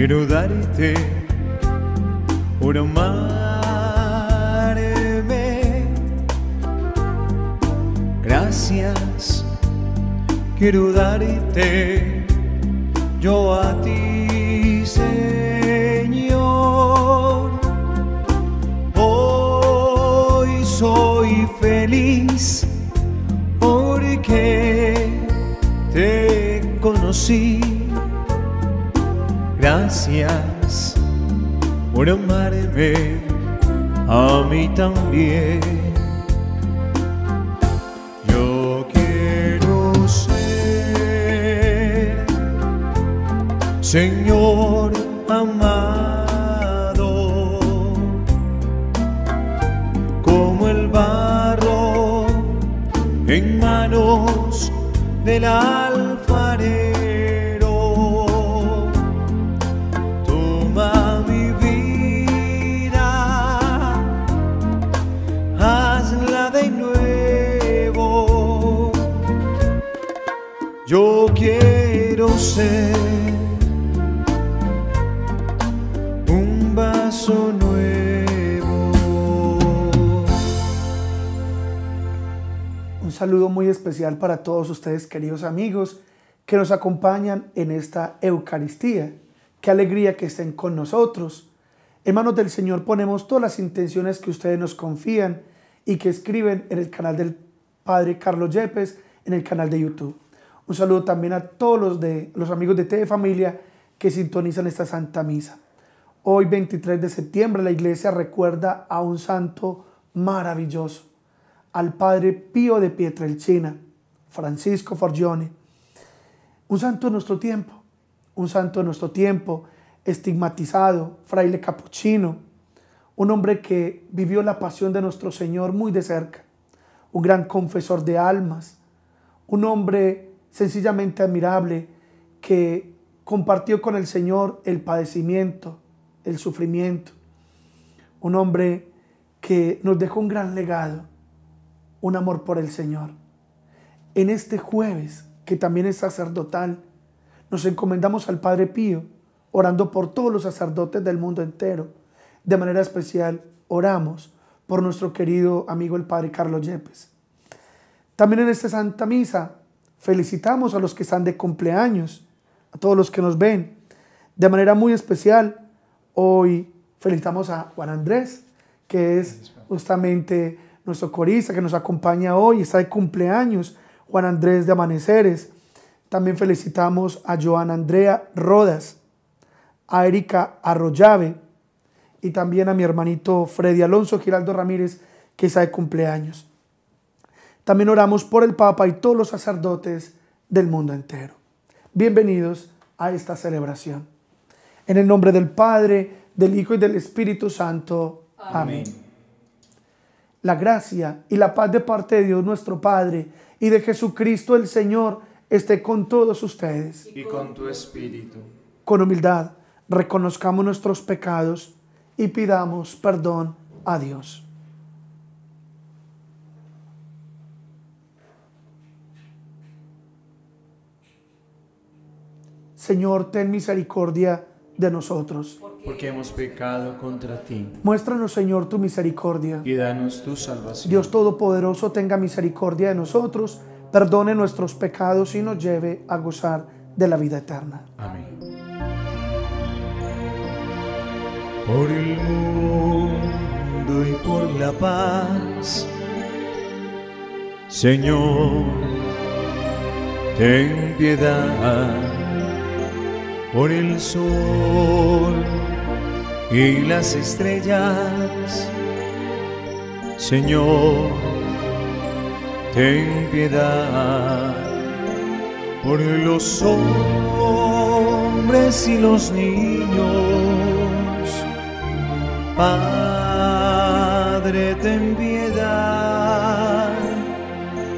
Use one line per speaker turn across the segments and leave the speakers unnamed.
Quiero darte por amarme. Gracias, quiero darte yo a ti, Gracias por amarme a mí también. Yo quiero ser, Señor amado, como el barro en manos del alfarero. Un vaso nuevo.
Un saludo muy especial para todos ustedes, queridos amigos, que nos acompañan en esta Eucaristía. Qué alegría que estén con nosotros. En manos del Señor ponemos todas las intenciones que ustedes nos confían y que escriben en el canal del Padre Carlos Yepes, en el canal de YouTube. Un saludo también a todos los, de, los amigos de TV Familia que sintonizan esta Santa Misa. Hoy, 23 de septiembre, la iglesia recuerda a un santo maravilloso, al Padre Pío de Pietrelcina, Francisco Forgione. Un santo de nuestro tiempo, un santo de nuestro tiempo, estigmatizado, fraile capuchino, un hombre que vivió la pasión de nuestro Señor muy de cerca, un gran confesor de almas, un hombre sencillamente admirable que compartió con el Señor el padecimiento, el sufrimiento, un hombre que nos dejó un gran legado, un amor por el Señor. En este jueves, que también es sacerdotal, nos encomendamos al Padre Pío, orando por todos los sacerdotes del mundo entero. De manera especial, oramos por nuestro querido amigo el Padre Carlos Yepes. También en esta Santa Misa felicitamos a los que están de cumpleaños, a todos los que nos ven. De manera muy especial, hoy felicitamos a Juan Andrés, que es justamente nuestro corista que nos acompaña hoy, está de cumpleaños, Juan Andrés de Amaneceres. También felicitamos a Joana Andrea Rodas, a Erika Arroyave y también a mi hermanito Freddy Alonso Giraldo Ramírez, que está de cumpleaños. También oramos por el Papa y todos los sacerdotes del mundo entero. Bienvenidos a esta celebración. En el nombre del Padre, del Hijo y del Espíritu Santo. Amén. La gracia y la paz de parte de Dios nuestro Padre y de Jesucristo el Señor esté con todos ustedes.
Y con tu espíritu.
Con humildad reconozcamos nuestros pecados y pidamos perdón a Dios. Señor, ten misericordia de nosotros.
Porque hemos pecado contra ti.
Muéstranos, Señor, tu misericordia.
Y danos tu salvación.
Dios Todopoderoso, tenga misericordia de nosotros, perdone nuestros pecados y nos lleve a gozar de la vida eterna.
Amén. Por el mundo y por la paz, Señor, ten piedad por el sol y las estrellas, Señor, ten piedad por los hombres y los niños. Padre, ten piedad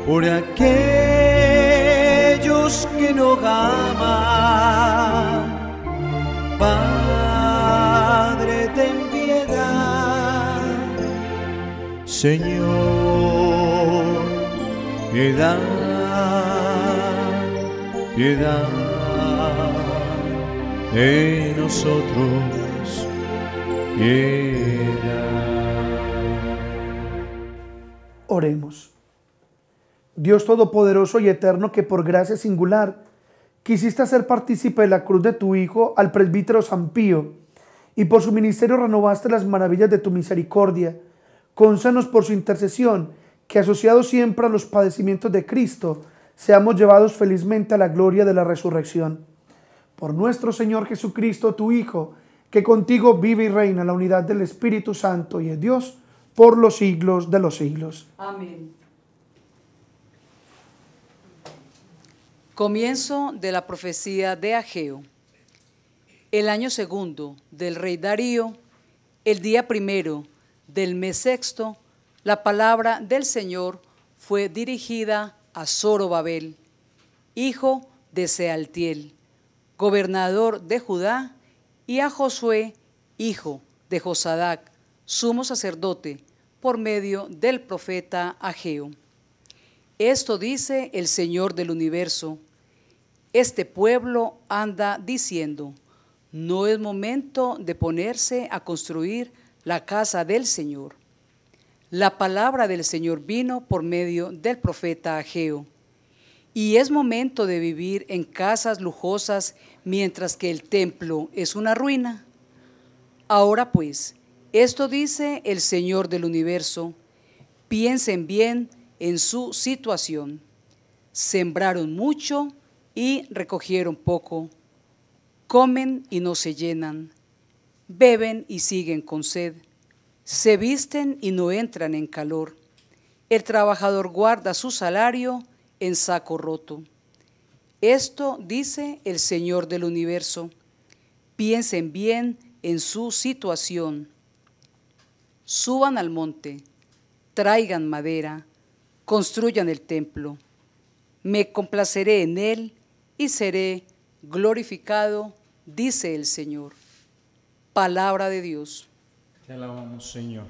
por aquellos que no aman. Señor, piedad, piedad.
de nosotros
Oremos. Dios Todopoderoso y Eterno, que por gracia singular quisiste hacer partícipe de la cruz de tu Hijo al presbítero San Pío, y por su ministerio renovaste las maravillas de tu misericordia, concédenos por su intercesión, que asociados siempre a los padecimientos de Cristo, seamos llevados felizmente a la gloria de la resurrección. Por nuestro Señor Jesucristo, tu Hijo, que contigo vive y reina la unidad del Espíritu Santo y es Dios por los siglos de los siglos.
Amén. Comienzo de la profecía de Ageo. El año segundo del rey Darío, el día primero del mes sexto, la palabra del Señor fue dirigida a Zorobabel, hijo de Sealtiel, gobernador de Judá, y a Josué, hijo de Josadac, sumo sacerdote, por medio del profeta Ageo. Esto dice el Señor del universo. Este pueblo anda diciendo, no es momento de ponerse a construir la casa del Señor. La palabra del Señor vino por medio del profeta Ageo. Y es momento de vivir en casas lujosas mientras que el templo es una ruina. Ahora pues, esto dice el Señor del universo, piensen bien en su situación. Sembraron mucho y recogieron poco. Comen y no se llenan. Beben y siguen con sed. Se visten y no entran en calor. El trabajador guarda su salario en saco roto. Esto dice el Señor del universo. Piensen bien en su situación. Suban al monte, traigan madera, construyan el templo. Me complaceré en él y seré glorificado, dice el Señor. Palabra de Dios.
Te alabamos, Señor.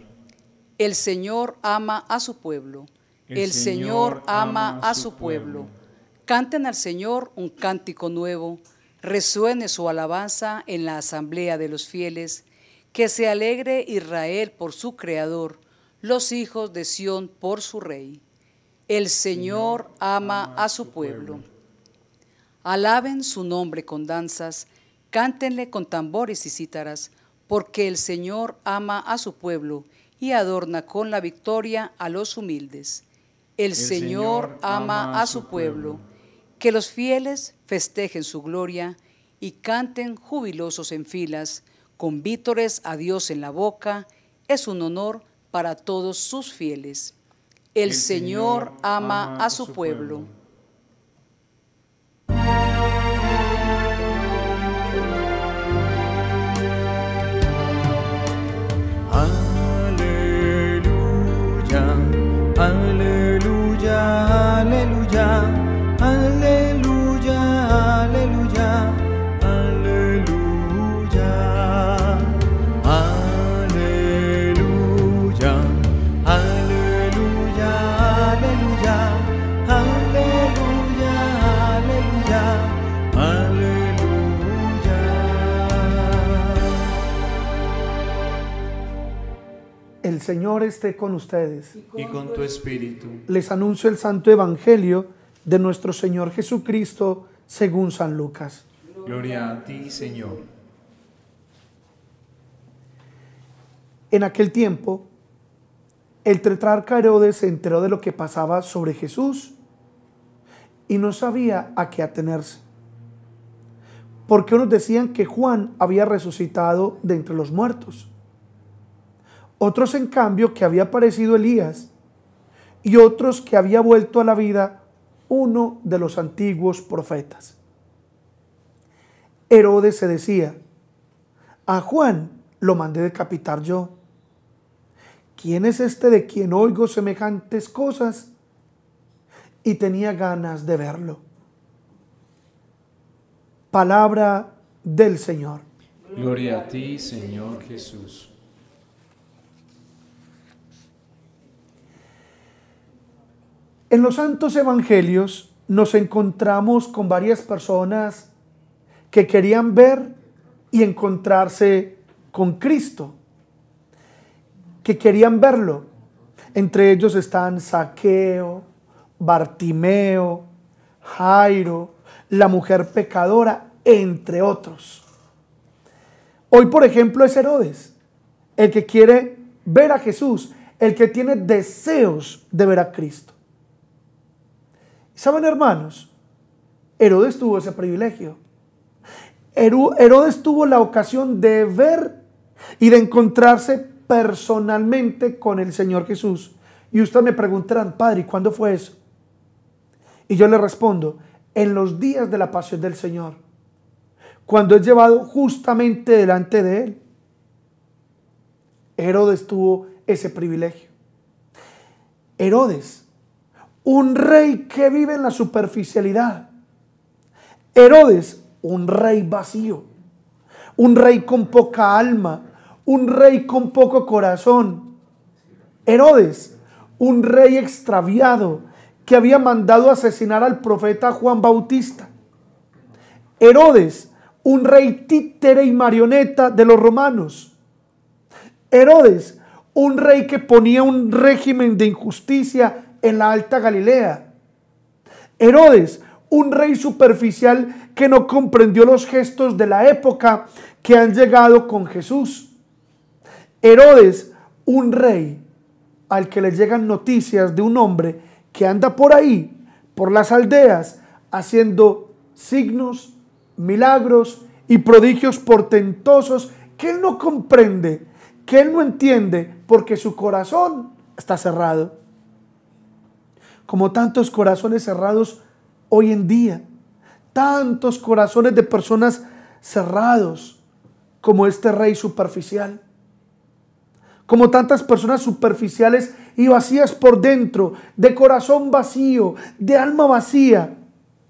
El Señor ama a su pueblo. El, Señor, ama a su pueblo. Canten al Señor un cántico nuevo. Resuene su alabanza en la asamblea de los fieles. Que se alegre Israel por su Creador, los hijos de Sión por su Rey. El Señor ama a su pueblo. Alaben su nombre con danzas, cántenle con tambores y cítaras, porque el Señor ama a su pueblo y adorna con la victoria a los humildes. El, Señor, ama a su pueblo. Que los fieles festejen su gloria y canten jubilosos en filas, con vítores a Dios en la boca, es un honor para todos sus fieles. El, Señor, ama a su pueblo.
Señor esté con ustedes.
Y con tu espíritu.
Les anuncio el Santo Evangelio de nuestro Señor Jesucristo según San Lucas.
Gloria a ti, Señor.
En aquel tiempo, el tetrarca Herodes se enteró de lo que pasaba sobre Jesús y no sabía a qué atenerse. Porque unos decían que Juan había resucitado de entre los muertos otros en cambio que había aparecido Elías y otros que había vuelto a la vida uno de los antiguos profetas. Herodes se decía, a Juan lo mandé decapitar yo. ¿Quién es este de quien oigo semejantes cosas? Y tenía ganas de verlo. Palabra del Señor.
Gloria a ti, Señor Jesús.
En los santos evangelios nos encontramos con varias personas que querían ver y encontrarse con Cristo, que querían verlo. Entre ellos están Saqueo, Bartimeo, Jairo, la mujer pecadora, entre otros. Hoy, por ejemplo, es Herodes, el que quiere ver a Jesús, el que tiene deseos de ver a Cristo. ¿Saben, hermanos? Herodes tuvo ese privilegio. Herodes tuvo la ocasión de ver y de encontrarse personalmente con el Señor Jesús. Y ustedes me preguntarán, Padre, ¿cuándo fue eso? Y yo le respondo, en los días de la pasión del Señor, cuando es llevado justamente delante de Él. Herodes tuvo ese privilegio. Herodes, un rey que vive en la superficialidad. Herodes, un rey vacío, un rey con poca alma, un rey con poco corazón. Herodes, un rey extraviado que había mandado asesinar al profeta Juan Bautista. Herodes, un rey títere y marioneta de los romanos. Herodes, un rey que ponía un régimen de injusticia en la Alta Galilea. Herodes, un rey superficial que no comprendió los gestos de la época que han llegado con Jesús. Herodes, un rey al que le llegan noticias de un hombre que anda por ahí, por las aldeas, haciendo signos, milagros y prodigios portentosos que él no comprende, que él no entiende, porque su corazón está cerrado. Como tantos corazones cerrados hoy en día, tantos corazones de personas cerrados como este rey superficial como tantas personas superficiales y vacías por dentro, de corazón vacío, de alma vacía,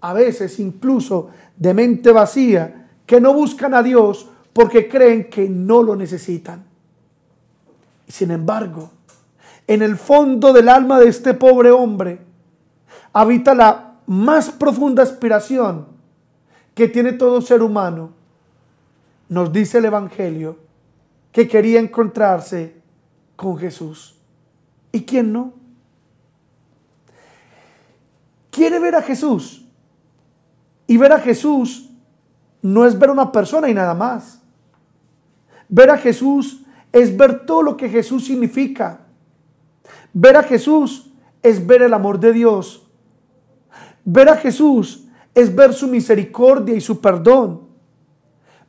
a veces incluso de mente vacía, que no buscan a Dios porque creen que no lo necesitan. Sin embargo, en el fondo del alma de este pobre hombre habita la más profunda aspiración que tiene todo ser humano. Nos dice el Evangelio que quería encontrarse con Jesús. ¿Y quién no? Quiere ver a Jesús. Y ver a Jesús no es ver a una persona y nada más. Ver a Jesús es ver todo lo que Jesús significa. Ver a Jesús es ver el amor de Dios. Ver a Jesús es ver su misericordia y su perdón.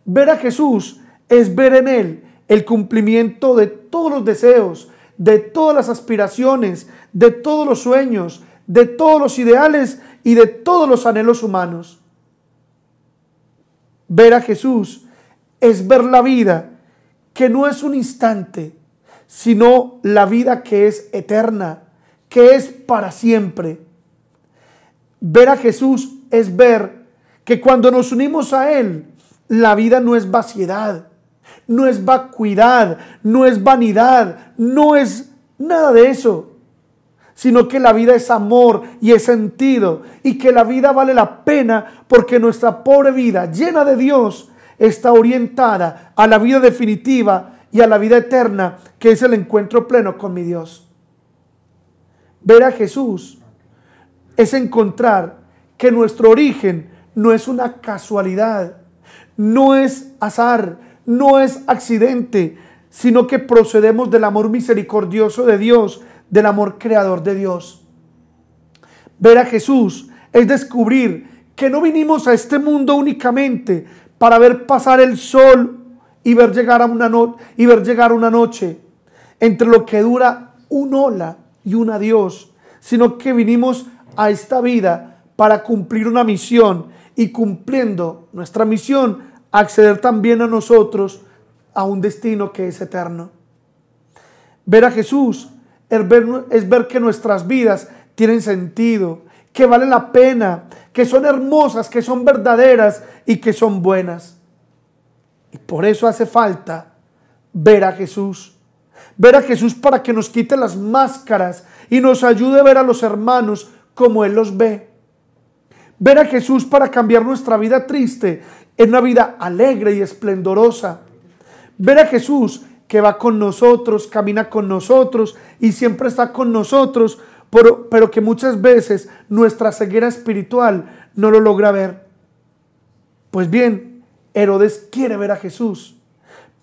Ver a Jesús es ver en Él el cumplimiento de todos los deseos, de todas las aspiraciones, de todos los sueños, de todos los ideales y de todos los anhelos humanos. Ver a Jesús es ver la vida que no es un instante, sino la vida que es eterna, que es para siempre. Ver a Jesús es ver que cuando nos unimos a Él, la vida no es vaciedad, no es vacuidad, no es vanidad, no es nada de eso, sino que la vida es amor y es sentido y que la vida vale la pena porque nuestra pobre vida llena de Dios está orientada a la vida definitiva y a la vida eterna que es el encuentro pleno con mi Dios. Ver a Jesús es encontrar que nuestro origen no es una casualidad, no es azar, no es accidente, sino que procedemos del amor misericordioso de Dios, del amor creador de Dios. Ver a Jesús es descubrir que no vinimos a este mundo únicamente para ver pasar el sol y ver llegar a una y ver llegar una noche entre lo que dura un ola y un adiós, sino que vinimos a esta vida para cumplir una misión y cumpliendo nuestra misión acceder también a nosotros a un destino que es eterno. Ver a Jesús es ver, que nuestras vidas tienen sentido, que valen la pena, que son hermosas, que son verdaderas y que son buenas. Y por eso hace falta ver a Jesús. Ver a Jesús para que nos quite las máscaras y nos ayude a ver a los hermanos como Él los ve. Ver a Jesús para cambiar nuestra vida triste en una vida alegre y esplendorosa. Ver a Jesús que va con nosotros, camina con nosotros y siempre está con nosotros, pero, que muchas veces nuestra ceguera espiritual no lo logra ver. Pues bien, Herodes quiere ver a Jesús,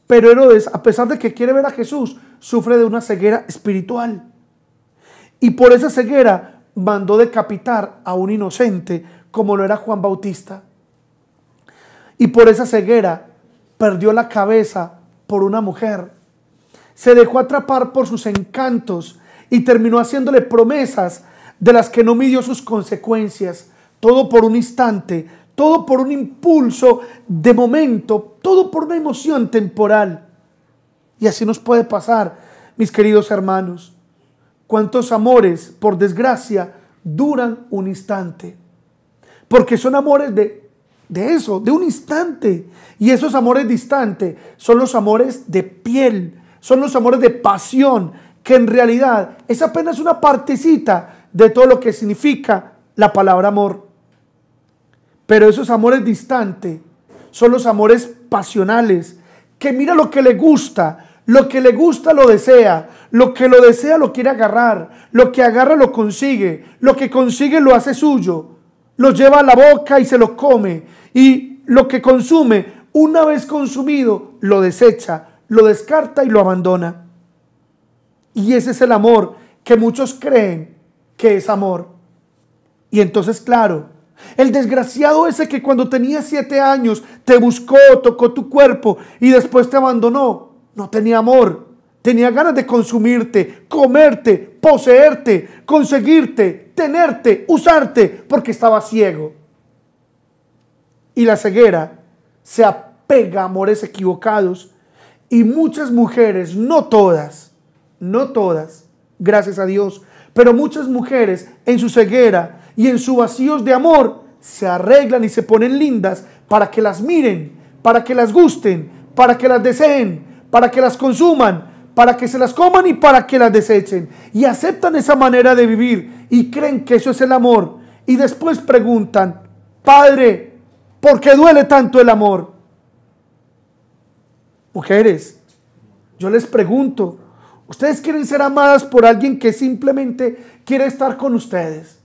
pero Herodes, a pesar de que quiere ver a Jesús, sufre de una ceguera espiritual. Y por esa ceguera mandó decapitar a un inocente como lo era Juan Bautista. Y por esa ceguera perdió la cabeza por una mujer. Se dejó atrapar por sus encantos y terminó haciéndole promesas de las que no midió sus consecuencias. Todo por un instante, todo por un impulso de momento, todo por una emoción temporal. Y así nos puede pasar, mis queridos hermanos. ¿Cuántos amores, por desgracia, duran un instante? Porque son amores de, de eso, de un instante. Y esos amores distantes son los amores de piel, son los amores de pasión, que en realidad es apenas una partecita de todo lo que significa la palabra amor. Pero esos amores distantes son los amores pasionales, que mira lo que le gusta, lo que le gusta lo desea, lo que lo desea lo quiere agarrar, lo que agarra lo consigue, lo que consigue lo hace suyo, lo lleva a la boca y se lo come, y lo que consume, una vez consumido, lo desecha, lo descarta y lo abandona. Y ese es el amor que muchos creen que es amor. Y entonces, claro, el desgraciado ese que cuando tenía siete años te buscó, tocó tu cuerpo y después te abandonó, no tenía amor, tenía ganas de consumirte, comerte, poseerte, conseguirte, tenerte, usarte, porque estaba ciego. Y la ceguera se apega a amores equivocados y muchas mujeres, no todas, no todas, gracias a Dios, pero muchas mujeres en su ceguera y en su vacíos de amor se arreglan y se ponen lindas para que las miren, para que las gusten, para que las deseen, para que las consuman, para que se las coman y para que las desechen. Y aceptan esa manera de vivir y creen que eso es el amor. Y después preguntan, Padre, ¿por qué duele tanto el amor? Mujeres, yo les pregunto, ¿ustedes quieren ser amadas por alguien que simplemente quiere estar con ustedes?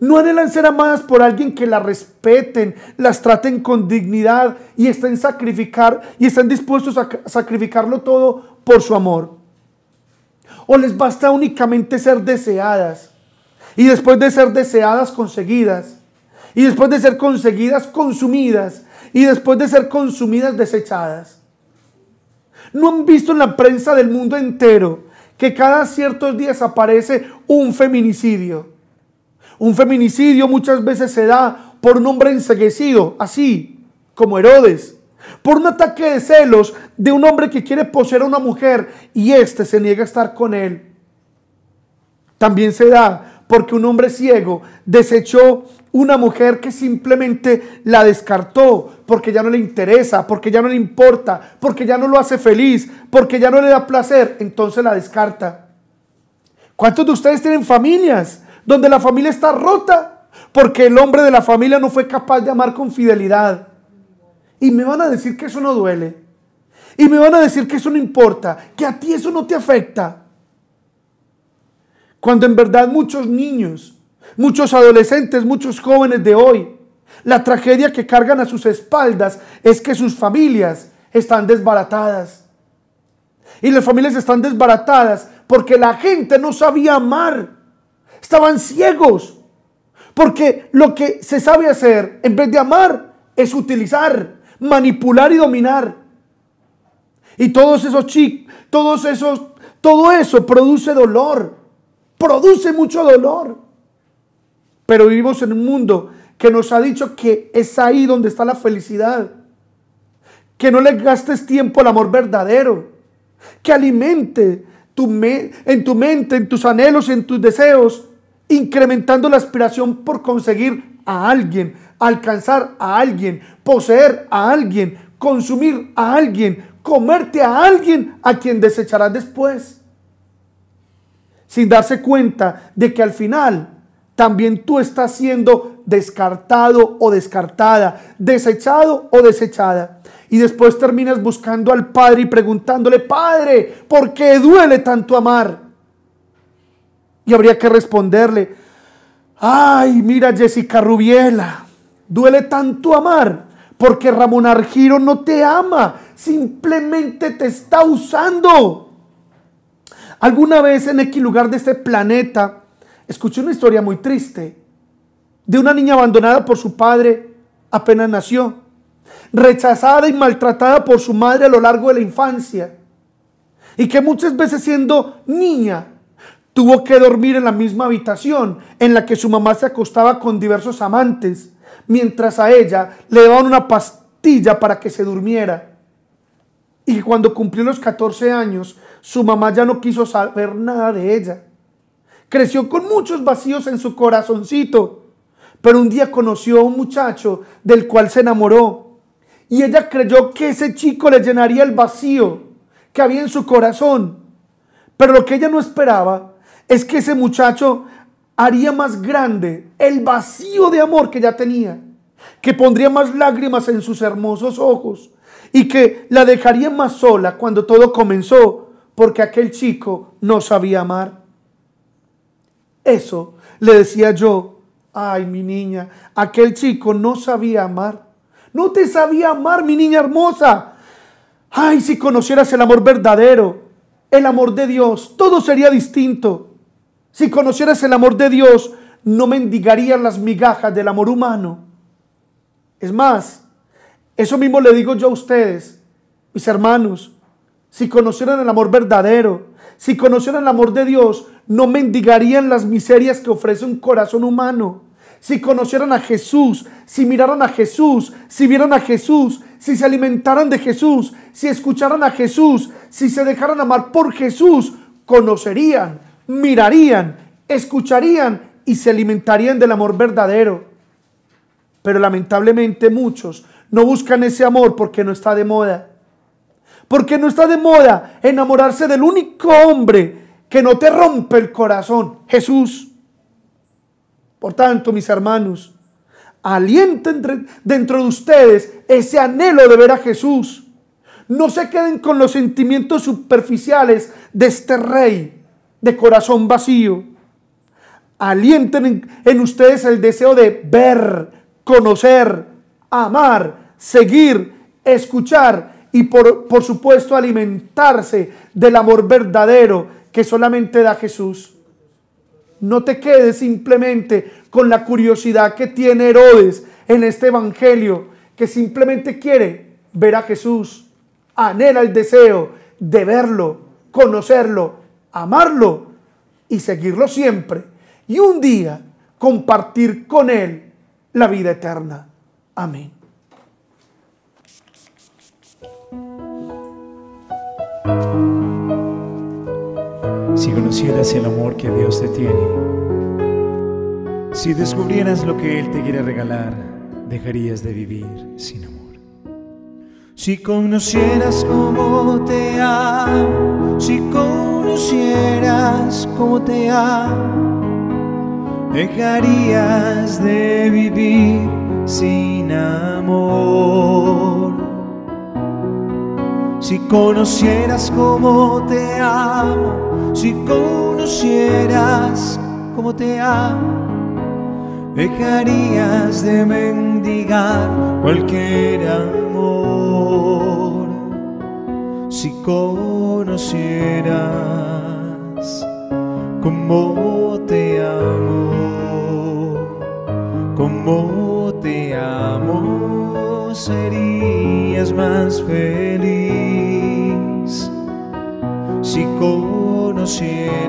No anhelan ser amadas por alguien que las respeten, las traten con dignidad y estén sacrificar y están dispuestos a sacrificarlo todo por su amor. O les basta únicamente ser deseadas y después de ser deseadas conseguidas y después de ser conseguidas consumidas y después de ser consumidas desechadas. ¿No han visto en la prensa del mundo entero que cada ciertos días aparece un feminicidio? Un feminicidio muchas veces se da por un hombre enseguecido, así como Herodes, por un ataque de celos de un hombre que quiere poseer a una mujer y éste se niega a estar con él. También se da porque un hombre ciego desechó una mujer que simplemente la descartó porque ya no le interesa, porque ya no le importa, porque ya no lo hace feliz, porque ya no le da placer, entonces la descarta. ¿Cuántos de ustedes tienen familias donde la familia está rota porque el hombre de la familia no fue capaz de amar con fidelidad. Y me van a decir que eso no duele. Y me van a decir que eso no importa, que a ti eso no te afecta. Cuando en verdad muchos niños, muchos adolescentes, muchos jóvenes de hoy, la tragedia que cargan a sus espaldas es que sus familias están desbaratadas. Y las familias están desbaratadas porque la gente no sabía amar. Estaban ciegos. Porque lo que se sabe hacer en vez de amar es utilizar, manipular y dominar. Y todos esos chicos, todos esos, todo eso produce dolor. Produce mucho dolor. Pero vivimos en un mundo que nos ha dicho que es ahí donde está la felicidad. Que no le gastes tiempo al amor verdadero. Que alimente tu en tu mente, en tus anhelos, en tus deseos incrementando la aspiración por conseguir a alguien, alcanzar a alguien, poseer a alguien, consumir a alguien, comerte a alguien a quien desecharás después. Sin darse cuenta de que al final también tú estás siendo descartado o descartada, desechado o desechada. Y después terminas buscando al Padre y preguntándole, Padre, ¿por qué duele tanto amar? Y habría que responderle, ay, mira Jessica Rubiela, duele tanto amar porque Ramón Argiro no te ama, simplemente te está usando. Alguna vez en X lugar de este planeta escuché una historia muy triste de una niña abandonada por su padre apenas nació, rechazada y maltratada por su madre a lo largo de la infancia y que muchas veces siendo niña tuvo que dormir en la misma habitación en la que su mamá se acostaba con diversos amantes, mientras a ella le daban una pastilla para que se durmiera. Y cuando cumplió los 14 años, su mamá ya no quiso saber nada de ella. Creció con muchos vacíos en su corazoncito, pero un día conoció a un muchacho del cual se enamoró. Y ella creyó que ese chico le llenaría el vacío que había en su corazón. Pero lo que ella no esperaba es que ese muchacho haría más grande el vacío de amor que ya tenía, que pondría más lágrimas en sus hermosos ojos y que la dejaría más sola cuando todo comenzó porque aquel chico no sabía amar. Eso le decía yo, ay mi niña, aquel chico no sabía amar. No te sabía amar, mi niña hermosa. Ay, si conocieras el amor verdadero, el amor de Dios, todo sería distinto. Si conocieras el amor de Dios, no mendigarías las migajas del amor humano. Es más, eso mismo le digo yo a ustedes, mis hermanos. Si conocieran el amor verdadero, si conocieran el amor de Dios, no mendigarían las miserias que ofrece un corazón humano. Si conocieran a Jesús, si miraran a Jesús, si vieran a Jesús, si se alimentaran de Jesús, si escucharan a Jesús, si se dejaran amar por Jesús, conocerían, mirarían, escucharían y se alimentarían del amor verdadero. Pero lamentablemente muchos no buscan ese amor porque no está de moda. Porque no está de moda enamorarse del único hombre que no te rompe el corazón, Jesús. Por tanto, mis hermanos, alienten dentro de ustedes ese anhelo de ver a Jesús. No se queden con los sentimientos superficiales de este rey de corazón vacío. Alienten en, ustedes el deseo de ver, conocer, amar, seguir, escuchar y por, por supuesto alimentarse del amor verdadero que solamente da Jesús. No te quedes simplemente con la curiosidad que tiene Herodes en este Evangelio, que simplemente quiere ver a Jesús, anhela el deseo de verlo, conocerlo, amarlo y seguirlo siempre. Y un día compartir con Él la vida eterna. Amén.
Si conocieras el amor que Dios te tiene, si descubrieras lo que Él te quiere regalar, dejarías de vivir sin amor.
Si conocieras cómo te amo, si conocieras cómo te amo, dejarías de vivir sin amor. Si conocieras cómo te amo, si conocieras cómo te amo, dejarías de mendigar cualquier amor. Si conocieras cómo te amo, cómo te amo, serías más feliz. Si conocieras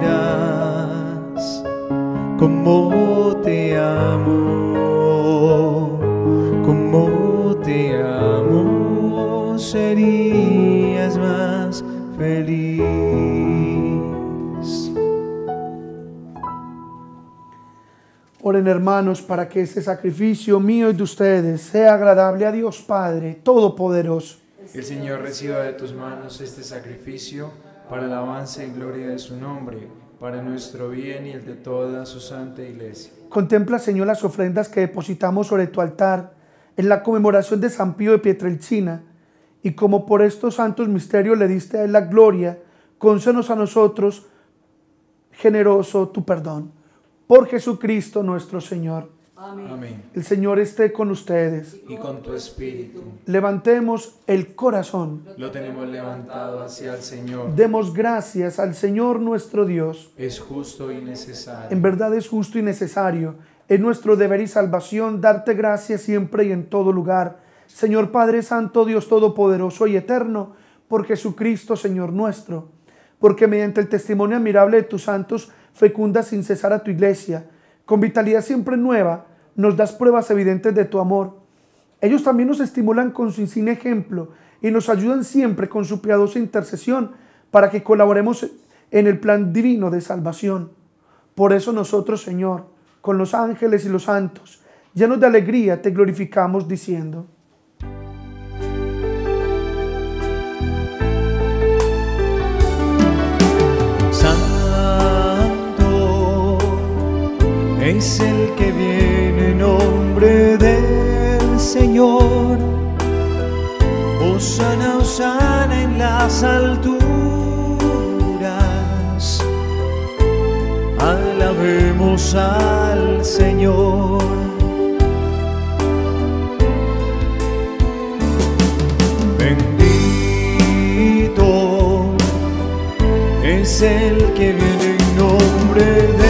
cómo te amo,
Oren hermanos para que este sacrificio mío y de ustedes sea agradable a Dios Padre Todopoderoso.
El Señor reciba de tus manos este sacrificio para el avance y gloria de su nombre,
para nuestro bien y el de toda su santa iglesia.
Contempla, Señor, las ofrendas que depositamos sobre tu altar en la conmemoración de San Pío de Pietrelcina, y como por estos santos misterios le diste a él la gloria, concédenos a nosotros, generoso, tu perdón. Por Jesucristo nuestro Señor.
Amén.
El Señor esté con ustedes.
Y con tu espíritu
Levantemos el corazón.
lo tenemos levantado hacia el Señor.
Demos gracias al Señor nuestro Dios.
Es justo y necesario.
En verdad es justo y necesario. Es nuestro deber y salvación darte gracias siempre y en todo lugar. Señor Padre Santo, Dios Todopoderoso y Eterno, por Jesucristo, Señor nuestro. Porque mediante el testimonio admirable de tus santos, fecunda sin cesar a tu iglesia. Con vitalidad siempre nueva, nos das pruebas evidentes de tu amor. Ellos también nos estimulan con su insigne ejemplo y nos ayudan siempre con su piadosa intercesión para que colaboremos en el plan divino de salvación. Por eso nosotros, Señor, con los ángeles y los santos, llenos de alegría, te glorificamos diciendo,
es el que viene en nombre del Señor. Osana, Osana en las alturas. Alabemos al Señor. Bendito es el que viene en nombre del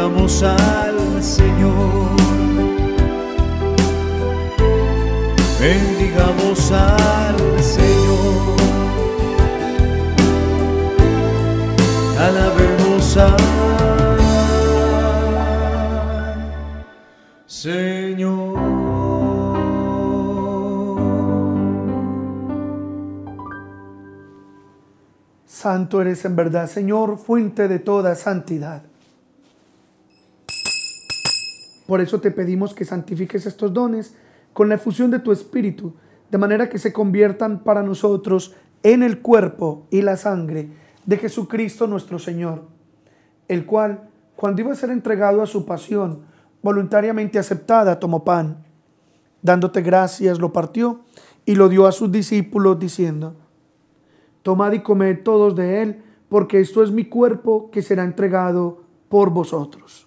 Bendigamos al Señor. Bendigamos al Señor. Alabemos al Señor.
Santo eres en verdad, Señor, fuente de toda santidad. Por eso te pedimos que santifiques estos dones con la efusión de tu Espíritu, de manera que se conviertan para nosotros en el cuerpo y la sangre de Jesucristo nuestro Señor, el cual, cuando iba a ser entregado a su pasión, voluntariamente aceptada, tomó pan, dándote gracias, lo partió y lo dio a sus discípulos, diciendo, Tomad y comed todos de él, porque esto es mi cuerpo que será entregado por vosotros.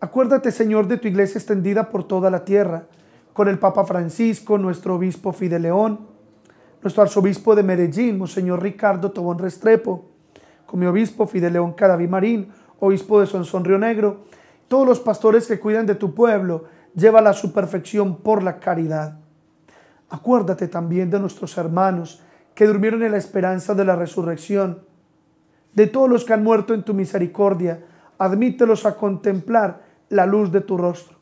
Acuérdate, Señor, de tu iglesia extendida por toda la tierra, con el Papa Francisco, nuestro obispo Fideleón, nuestro arzobispo de Medellín, Monseñor Ricardo Tobón Restrepo, con mi obispo Fideleón Cadaví Marín, obispo de Sonsón Río Negro, todos los pastores que cuidan de tu pueblo, llévala a su perfección por la caridad. Acuérdate también de nuestros hermanos que durmieron en la esperanza de la resurrección, de todos los que han muerto en tu misericordia, admítelos a contemplar la luz de tu rostro.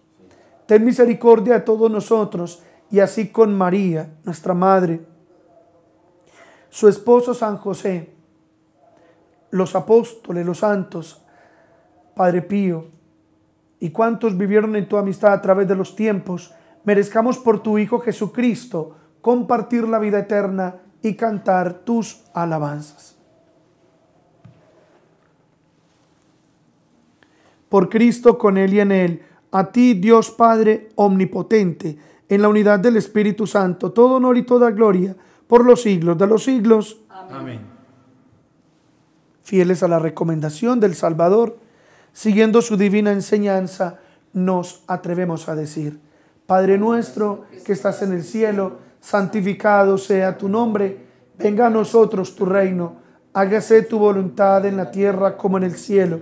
Ten misericordia de todos nosotros y así con María, nuestra Madre, su esposo San José, los apóstoles, los santos, Padre Pío, y cuantos vivieron en tu amistad a través de los tiempos, merezcamos por tu Hijo Jesucristo compartir la vida eterna y cantar tus alabanzas. Por Cristo, con Él y en Él, a ti Dios Padre Omnipotente, en la unidad del Espíritu Santo, todo honor y toda gloria por los siglos de los siglos.
Amén.
Fieles a la recomendación del Salvador, siguiendo su divina enseñanza, nos atrevemos a decir, Padre nuestro que estás en el cielo, santificado sea tu nombre, venga a nosotros tu reino, hágase tu voluntad en la tierra como en el cielo.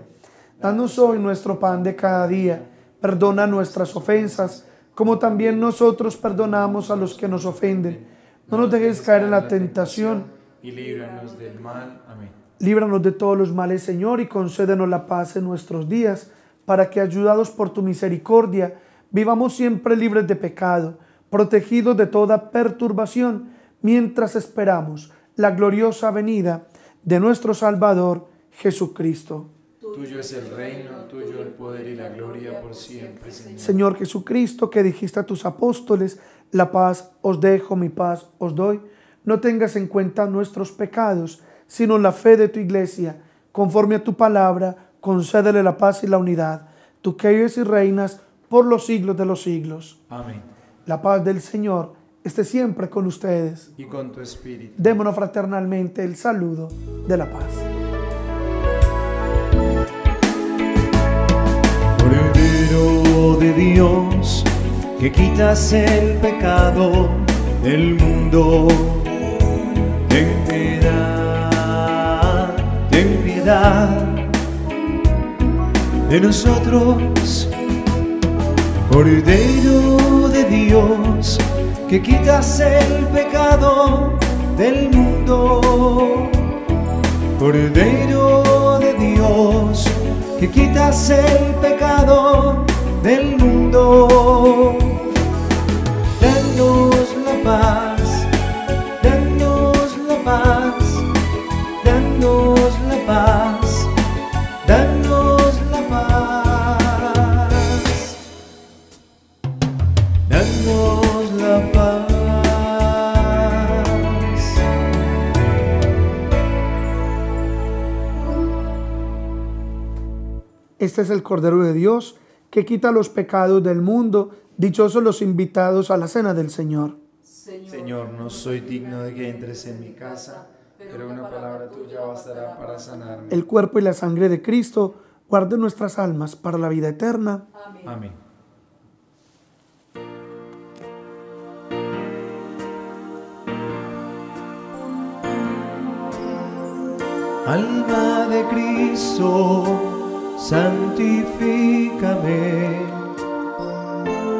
Danos hoy nuestro pan de cada día, perdona nuestras ofensas, como también nosotros perdonamos a los que nos ofenden. No nos dejes caer en la tentación.
Y líbranos del mal. Amén.
Líbranos de todos los males, Señor, y concédenos la paz en nuestros días, para que, ayudados por tu misericordia, vivamos siempre libres de pecado, protegidos de toda perturbación, mientras esperamos la gloriosa venida de nuestro Salvador Jesucristo.
Tuyo es el reino, tuyo el poder y la gloria por siempre, Señor.
Señor Jesucristo, que dijiste a tus apóstoles, la paz os dejo, mi paz os doy, no tengas en cuenta nuestros pecados, sino la fe de tu iglesia. Conforme a tu palabra, concédele la paz y la unidad. Tú que vives y reinas por los siglos de los siglos.
Amén.
La paz del Señor esté siempre con ustedes.
Y con tu espíritu.
Démonos fraternalmente el saludo de la paz.
De Dios, que quitas el pecado del mundo. Ten piedad, ten piedad de nosotros. Cordero de Dios, que quitas el pecado del mundo. Cordero de Dios, que quitas el pecado del mundo. Danos la paz, danos la paz, danos la paz, danos la paz, danos la paz.
Este es el Cordero de Dios que quita los pecados del mundo. Dichosos los invitados a la cena del Señor.
Señor, no soy digno de que entres en mi casa, pero una palabra tuya bastará para sanarme.
El cuerpo y la sangre de Cristo guarden nuestras almas para la vida eterna.
Amén.
Alma de Cristo, santifícame.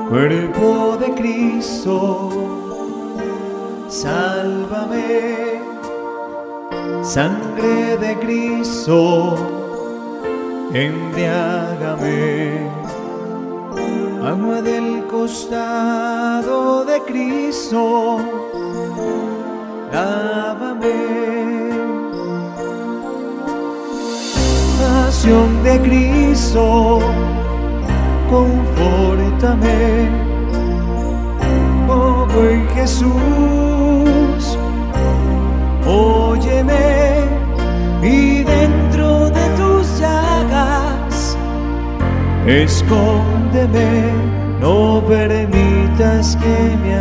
Cuerpo de Cristo, sálvame. Sangre de Cristo, embriágame. Agua del costado de Cristo, lávame. Pasión de Cristo, confórtame, oh buen Jesús, óyeme y dentro de tus llagas, escóndeme, no permitas que me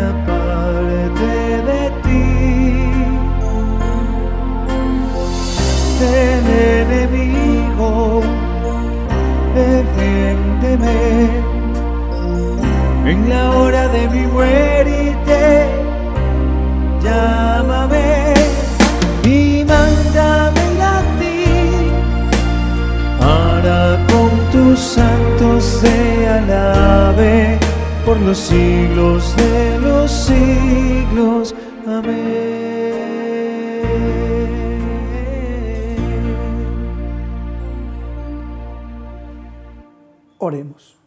en la hora de mi muerte, llámame y mándame a ti para con tus santos se alabe por los siglos de los siglos. Amén.
Oremos.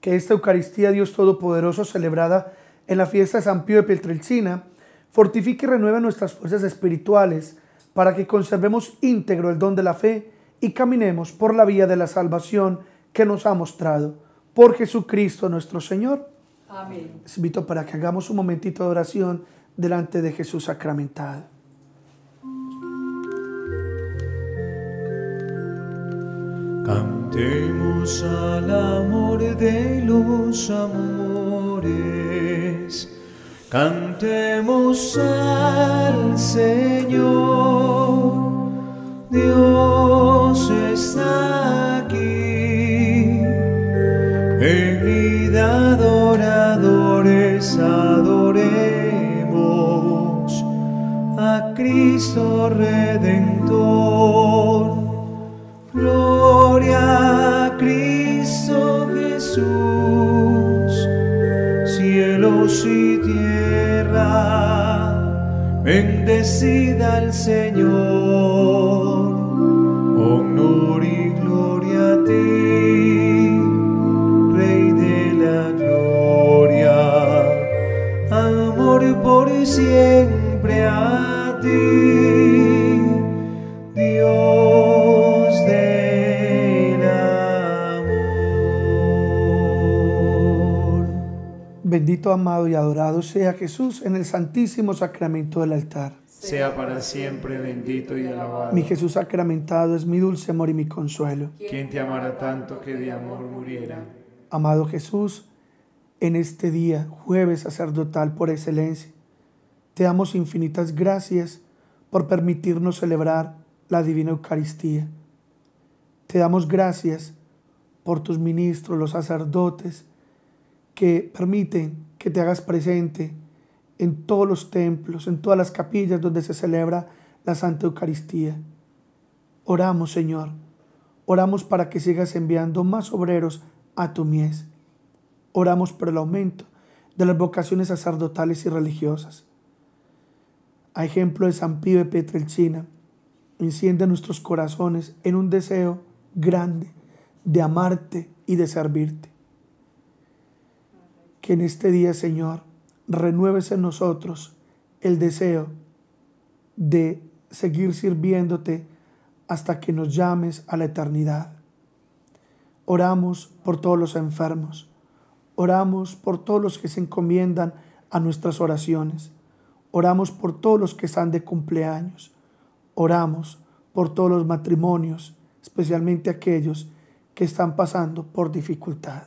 Que esta Eucaristía, Dios Todopoderoso, celebrada en la fiesta de San Pío de Pietrelcina, fortifique y renueve nuestras fuerzas espirituales para que conservemos íntegro el don de la fe y caminemos por la vía de la salvación que nos ha mostrado. Por Jesucristo nuestro Señor.
Amén.
Les invito para que hagamos un momentito de oración delante de Jesús sacramentado.
Cantemos al amor de los amores, cantemos al Señor. Dios está aquí, venid adoradores, adoremos a Cristo Redentor. Bendecida al Señor, honor y gloria a ti, Rey de la gloria, amor por siempre a ti, Dios del amor.
Bendito, amado y adorado sea Jesús en el santísimo sacramento del altar.
Sea para siempre bendito y alabado.
Mi Jesús sacramentado es mi dulce amor y mi consuelo.
Quien te amará tanto que de amor muriera.
Amado Jesús, en este día, jueves sacerdotal por excelencia, te damos infinitas gracias por permitirnos celebrar la Divina Eucaristía. Te damos gracias por tus ministros, los sacerdotes, que permiten que te hagas presente en todos los templos, en todas las capillas donde se celebra la Santa Eucaristía. Oramos, Señor, oramos para que sigas enviando más obreros a tu mies. Oramos por el aumento de las vocaciones sacerdotales y religiosas. A ejemplo de San Pío de Petrelcina, enciende nuestros corazones en un deseo grande de amarte y de servirte. Que en este día, Señor, renueves en nosotros el deseo de seguir sirviéndote hasta que nos llames a la eternidad. Oramos por todos los enfermos. Oramos por todos los que se encomiendan a nuestras oraciones. Oramos por todos los que están de cumpleaños. Oramos por todos los matrimonios, especialmente aquellos que están pasando por dificultad.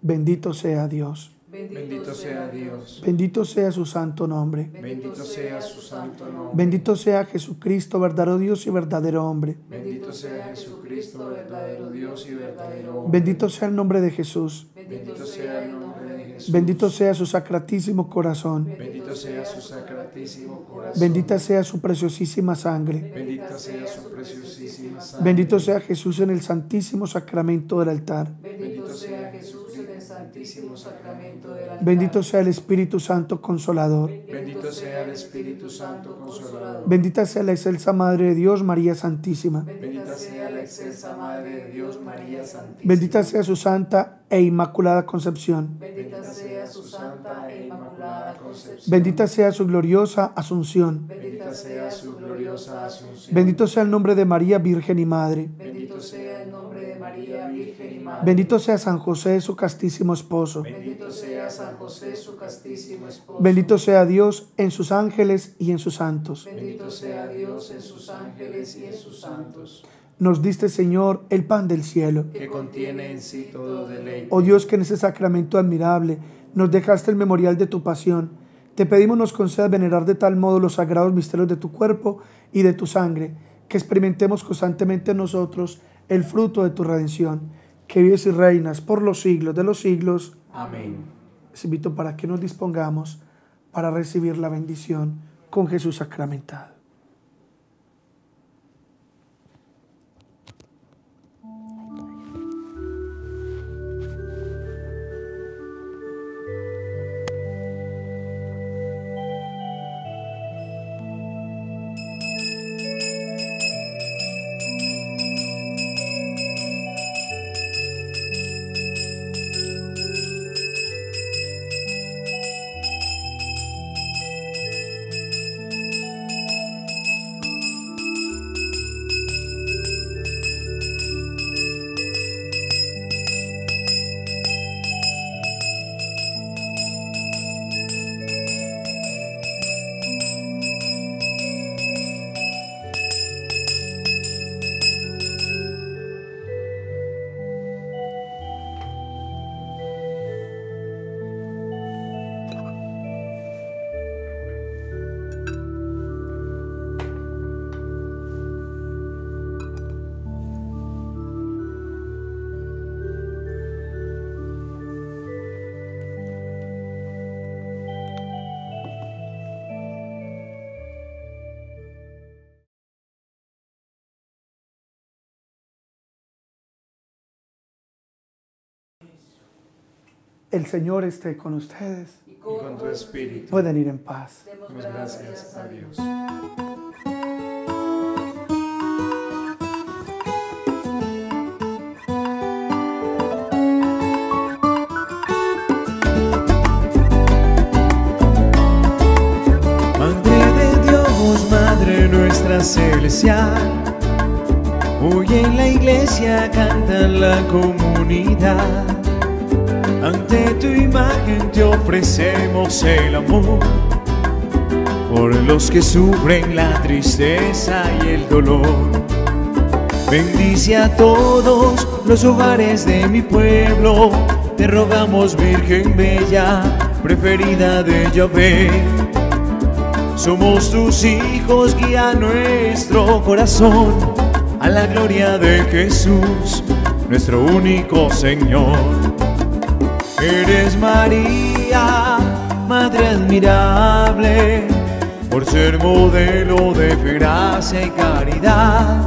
Bendito sea Dios.
Bendito sea Dios.
Bendito sea su santo nombre.
Bendito sea su santo nombre.
Bendito sea Jesucristo, verdadero Dios y verdadero hombre.
Bendito sea Jesucristo, verdadero Dios y verdadero hombre.
Bendito sea el nombre de Jesús.
Bendito sea el nombre de Jesús.
Bendito sea su sacratísimo corazón.
Bendito sea su sacratísimo corazón.
Bendita sea su preciosísima sangre.
Bendita sea su preciosísima sangre.
Bendito sea Jesús en el santísimo sacramento del altar.
Bendito sea Jesús en el santísimo sacramento del altar.
Bendito sea el Espíritu Santo Consolador.
Bendito sea el Espíritu Santo Consolador.
Bendita sea la excelsa Madre de Dios, María Santísima.
Bendita sea la excelsa Madre de Dios, María Santísima.
Bendita sea su santa e inmaculada concepción.
Bendita sea su santa e inmaculada concepción.
Bendita sea su gloriosa asunción.
Bendita sea su gloriosa asunción.
Bendito sea el nombre de María, Virgen y Madre.
Bendito sea el nombre de María, Virgen y Madre.
Bendito sea San José, su castísimo esposo.
Bendito sea San José, su castísimo esposo.
Bendito sea Dios en sus ángeles y en sus santos.
Bendito sea Dios en sus ángeles y en sus santos.
Nos diste, Señor, el pan del cielo.
Que contiene en sí todo deleite.
Oh Dios, que en ese sacramento admirable nos dejaste el memorial de tu pasión. Te pedimos nos concedas venerar de tal modo los sagrados misterios de tu cuerpo y de tu sangre, que experimentemos constantemente en nosotros el fruto de tu redención, que vives y reinas por los siglos de los siglos.
Amén.
Les invito para que nos dispongamos para recibir la bendición con Jesús sacramentado. El Señor esté con ustedes.
Y con tu espíritu.
Pueden ir en paz.
Demos gracias a Dios.
Madre de Dios, Madre nuestra celestial, hoy en la iglesia canta la comunidad. Ante tu imagen te ofrecemos el amor por los que sufren la tristeza y el dolor. Bendice a todos los hogares de mi pueblo. Te rogamos, Virgen Bella, preferida de Yahvé. Somos tus hijos, guía nuestro corazón a la gloria de Jesús, nuestro único Señor. Eres María, Madre admirable, por ser modelo de gracia y caridad.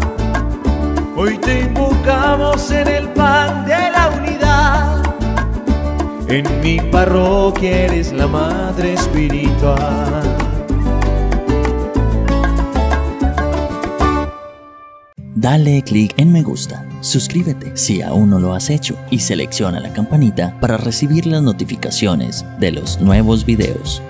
Hoy te invocamos en el pan de la unidad. En mi parroquia eres la Madre espiritual.
Dale clic en me gusta, suscríbete si aún no lo has hecho y selecciona la campanita para recibir las notificaciones de los nuevos videos.